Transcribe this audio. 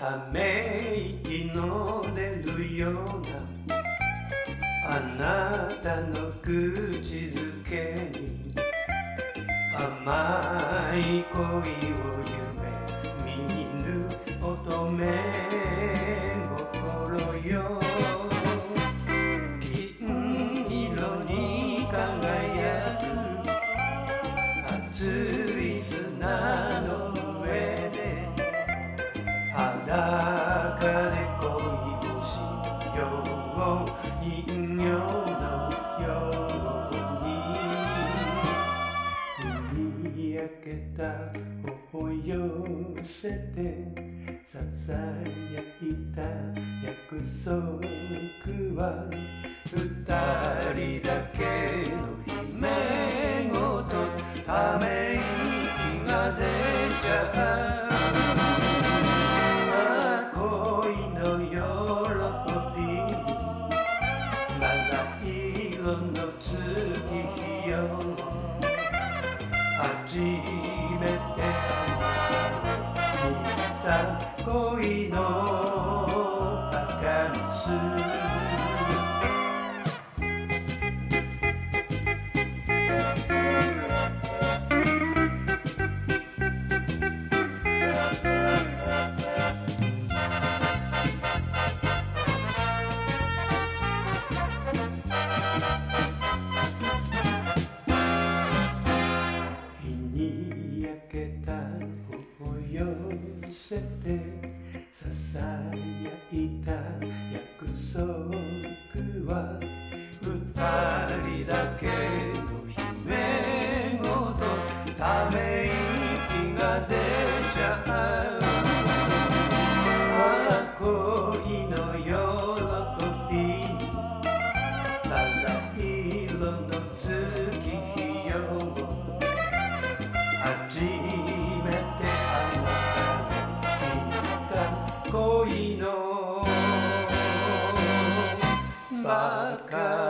ため息の出るようなあなたの口づけに甘い恋を言う。けた頬寄せてささやいた約束は二人だけの夢ごとため息が出ちゃう見た恋のバカンス。日に焼けたせてささやいた約束は二人だけの夢ごとため息が出ちゃう恋のバカン